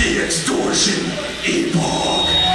The Extortion Epoch.